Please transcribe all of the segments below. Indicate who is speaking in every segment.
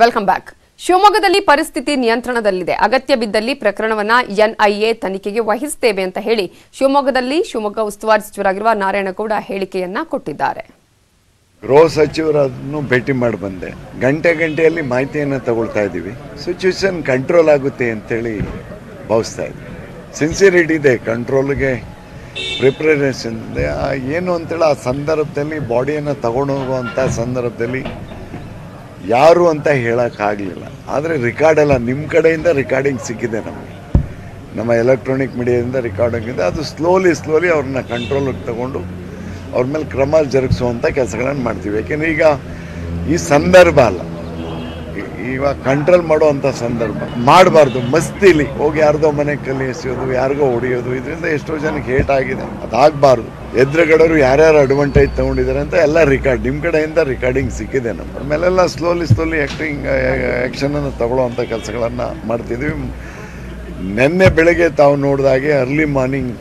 Speaker 1: Welcome back ಶಿವಮೊಗ್ಗದಲ್ಲಿ ಪರಿಸ್ಥಿತಿ ನಿಯಂತ್ರಣದಲ್ಲಿದೆ. ಅಗತ್ಯ ಬಿದ್ದಲ್ಲಿ ಪ್ರಕರಣವನ್ನ ಎನ್ಐಎ ತನಿಖೆಗೆ ವಹಿಸುತ್ತೇವೆ ಅಂತ ಹೇಳಿ ಶಿವಮೊಗ್ಗದಲ್ಲಿ ಶಿವಮೊಗ್ಗ ಉಸ್ತುವಾರಿ ಸಚಿವರಾಗಿರುವ ನಾರಾಯಣಗೌಡ ಹೇಳಿಕೆಯನ್ನ ಕೊಟ್ಟಿದ್ದಾರೆ.
Speaker 2: ಗೃಹ ಸಚಿವರನ್ನು ಭೇಟಿ ಮಾಡಿ ಬಂದೆ. ಗಂಟೆ ಗಂಟೆಯಲ್ಲಿ ಮಾಹಿತಿಯನ್ನು ತಗೊಳ್ತಾ ಇದ್ದೀವಿ. ಸಿಚುವೇಶನ್ ಕಂಟ್ರೋಲ್ ಆಗುತ್ತೆ ಅಂತೇಳಿ ಭಾವಿಸ್ತಾ ಇದ್ವಿ ಸಿನ್ಸಿಯರಿಟಿ ಇದೆ ಕಂಟ್ರೋಲ್ಗೆ ಪ್ರಿಪ್ರೇಷನ್ ಇದೆ. ಏನು ಅಂತೇಳಿ ಆ ಸಂದರ್ಭದಲ್ಲಿ ಬಾಡಿಯನ್ನು ತಗೊಂಡೋಗುವಂಥ ಸಂದರ್ಭದಲ್ಲಿ ಯಾರು ಅಂತ ಹೇಳೋಕ್ಕಾಗಲಿಲ್ಲ ಆದರೆ ರೆಕಾರ್ಡ್ ಎಲ್ಲ ನಿಮ್ಮ ಕಡೆಯಿಂದ ರೆಕಾರ್ಡಿಂಗ್ ಸಿಕ್ಕಿದೆ ನಮಗೆ. ನಮ್ಮ ಎಲೆಕ್ಟ್ರಾನಿಕ್ ಮೀಡಿಯಾದಿಂದ ರೆಕಾರ್ಡಿಂಗ್ ಇದೆ ಅದು ಸ್ಲೋಲಿ ಸ್ಲೋಲಿ ಅವ್ರನ್ನ ಕಂಟ್ರೋಲಿಗೆ ತಗೊಂಡು ಅವ್ರ ಮೇಲೆ ಕ್ರಮ ಜರುಗಿಸುವಂಥ ಕೆಲಸಗಳನ್ನು ಮಾಡ್ತೀವಿ. ಯಾಕೆಂದರೆ ಈಗ ಈ ಸಂದರ್ಭ ಅಲ್ಲ. ಇವಾಗ ಕಂಟ್ರೋಲ್ ಮಾಡುವಂಥ ಸಂದರ್ಭ. ಮಾಡಬಾರ್ದು, ಮಸ್ತಿಲಿ. ಹೋಗಿ ಯಾರ್ದೋ ಮನೆ ಕಲ್ಲಿ ಎಸೆಯೋದು ಯಾರಿಗೋ ಹೊಡೆಯೋದು, ಇದರಿಂದ ಎಷ್ಟೋ ಜನಕ್ಕೆ ಹೇಟ್ ಆಗಿದೆ. ಅದಾಗಬಾರ್ದು. ಎದುರುಗಡೆಯವರು ಯಾರ್ಯಾರು ಅಡ್ವಾಂಟೇಜ್ ತಗೊಂಡಿದ್ದಾರೆ ಅಂತ ಎಲ್ಲ ರಿಕಾರ್ಡ್ ನಿಮ್ಮ ಕಡೆಯಿಂದ ರಿಕಾರ್ಡಿಂಗ್ ಸಿಕ್ಕಿದೆ ನಮ್ಮ ಮೇಲೆಲ್ಲ ಸ್ಲೋಲಿ ಸ್ಲೋಲಿ ಆ್ಯಕ್ಟಿಂಗ್ ಆ್ಯಕ್ಷನನ್ನು ಅಂತ ಕೆಲಸಗಳನ್ನು ಮಾಡ್ತಿದ್ವಿ. ನಿನ್ನೆ ಬೆಳಗ್ಗೆ ತಾವು ನೋಡಿದಾಗೆ ಅರ್ಲಿ ಮಾರ್ನಿಂಗ್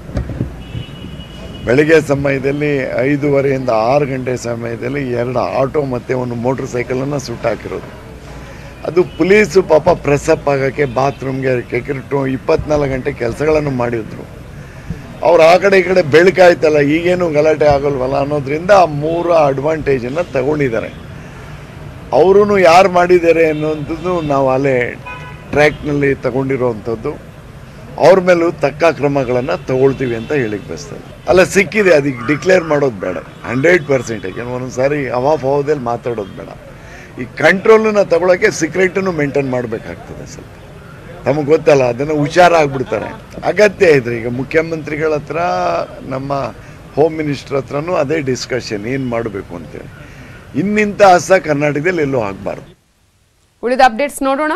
Speaker 2: ಬೆಳಗ್ಗೆ ಸಮಯದಲ್ಲಿ ಐದೂವರೆಯಿಂದ ಆರು ಗಂಟೆ ಸಮಯದಲ್ಲಿ ಎರಡು ಆಟೋ ಮತ್ತು ಒಂದು ಮೋಟ್ರ್ ಸೈಕಲನ್ನು ಸುಟ್ಟಾಕಿರೋದು. ಅದು ಪೊಲೀಸು ಪಾಪ ಪ್ರೆಸ್ಅಪ್ ಆಗೋಕ್ಕೆ ಬಾತ್ರೂಮ್ಗೆ ಕೆಕ್ರಿಟು ಇಪ್ಪತ್ನಾಲ್ಕು ಗಂಟೆ ಕೆಲಸಗಳನ್ನು ಮಾಡಿದ್ರು. ಅವ್ರು ಆ ಕಡೆ ಈ ಕಡೆ ಬೆಳಕಾಯ್ತಲ್ಲ ಈಗೇನು ಗಲಾಟೆ ಆಗೋಲ್ವಲ್ಲ ಅನ್ನೋದ್ರಿಂದ ಆ ಮೂರು ಅಡ್ವಾಂಟೇಜನ್ನು ತಗೊಂಡಿದ್ದಾರೆ. ಅವರೂ ಯಾರು ಮಾಡಿದ್ದಾರೆ ಅನ್ನೋಂಥದ್ದು ನಾವು ಅಲ್ಲೇ ಟ್ರ್ಯಾಕ್ನಲ್ಲಿ ತಗೊಂಡಿರೋವಂಥದ್ದು. ಅವ್ರ ಮೇಲೂ ತಕ್ಕ ಕ್ರಮಗಳನ್ನು ತಗೊಳ್ತೀವಿ ಅಂತ ಹೇಳಿಕ್ ಬಯಸ್ತದೆ ಅಲ್ಲ, ಸಿಕ್ಕಿದೆ ಅದಕ್ಕೆ ಡಿಕ್ಲೇರ್ ಮಾಡೋದು ಬೇಡ. ಹಂಡ್ರೆಡ್ ಪರ್ಸೆಂಟ್ ಯಾಕೆಂದ್ರೆ ಒಂದೊಂದು ಸಾರಿ ಅವಧಿಯಲ್ಲಿ ಮಾತಾಡೋದು ಬೇಡ. ಈ ಕಂಟ್ರೋಲನ್ನ ತಗೊಳಕ್ಕೆ ಸೀಕ್ರೆಟನ್ನು ಮೇಂಟೈನ್ ಮಾಡಬೇಕಾಗ್ತದೆ ಸ್ವಲ್ಪ. ತಮಗೆ ಗೊತ್ತಲ್ಲ, ಅದನ್ನು ಹುಷಾರಾಗ್ಬಿಡ್ತಾರೆ ಅಗತ್ಯ ಇದ್ರೆ ಈಗ ಮುಖ್ಯಮಂತ್ರಿಗಳ ಹತ್ರ, ನಮ್ಮ ಹೋಮ್ ಮಿನಿಸ್ಟರ್ ಹತ್ರನೂ ಅದೇ ಡಿಸ್ಕಷನ್ ಏನು ಮಾಡಬೇಕು ಅಂತೇಳಿ. ಇನ್ನಿಂತ ಹಸ ಕರ್ನಾಟಕದಲ್ಲಿ ಎಲ್ಲೂ ಆಗಬಾರ್ದು.
Speaker 1: ಉಳಿದ ಅಪ್ಡೇಟ್ಸ್ ನೋಡೋಣ.